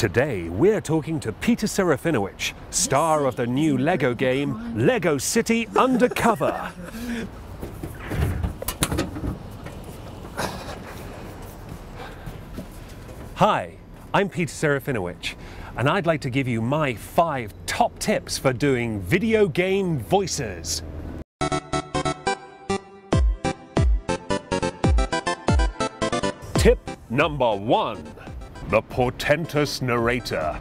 Today, we're talking to Peter Serafinowicz, star of the new LEGO game, LEGO City Undercover. Hi, I'm Peter Serafinowicz, and I'd like to give you my five top tips for doing video game voices. Tip number one the portentous narrator.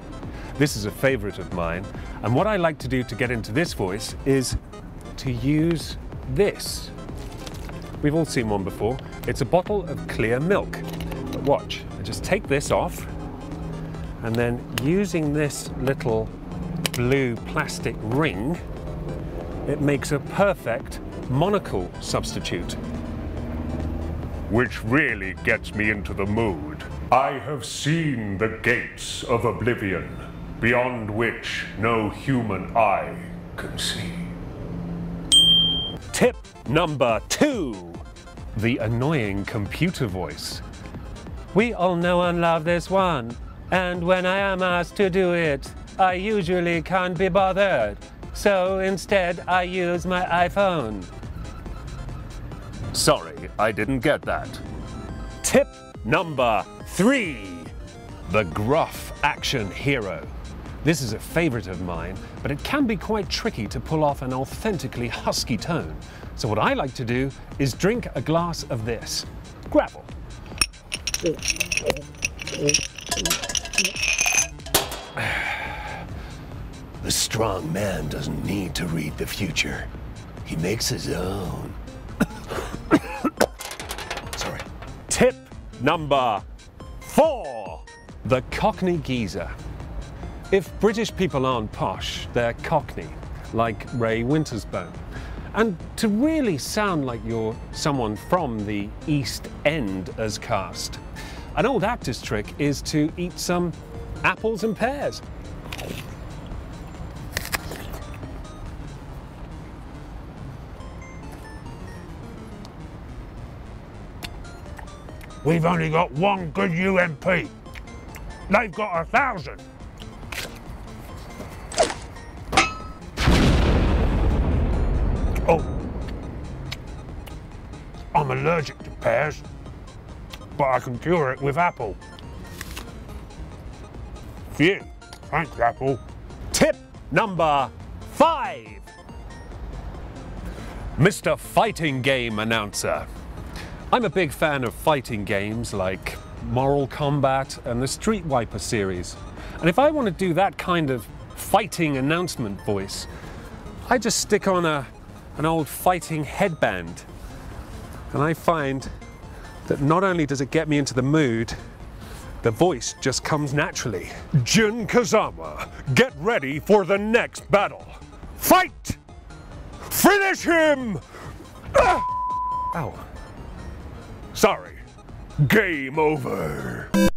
This is a favorite of mine, and what I like to do to get into this voice is to use this. We've all seen one before. It's a bottle of clear milk. But watch, I just take this off, and then using this little blue plastic ring, it makes a perfect monocle substitute. Which really gets me into the mood. I have seen the gates of oblivion, beyond which no human eye can see. Tip number two the annoying computer voice. We all know and love this one, and when I am asked to do it, I usually can't be bothered. So instead, I use my iPhone. Sorry, I didn't get that. Tip number three the gruff action hero. This is a favorite of mine, but it can be quite tricky to pull off an authentically husky tone. So, what I like to do is drink a glass of this gravel. The strong man doesn't need to read the future, he makes his own. Number four the Cockney geezer. If British people aren't posh, they're Cockney, like Ray Winstone. And to really sound like you're someone from the East End as cast, an old actor's trick is to eat some apples and pears. We've only got one good UMP. They've got a thousand. Oh, I'm allergic to pears, but I can cure it with apple. Phew, thanks, apple. Tip number five. Mr. Fighting Game Announcer. I'm a big fan of fighting games like Mortal Kombat and the Street Fighter series. And if I want to do that kind of fighting announcement voice, I just stick on a, an old fighting headband. And I find that not only does it get me into the mood, the voice just comes naturally. Jin Kazama, get ready for the next battle. Fight! Finish him! Ah! Ow. Sorry. Game over.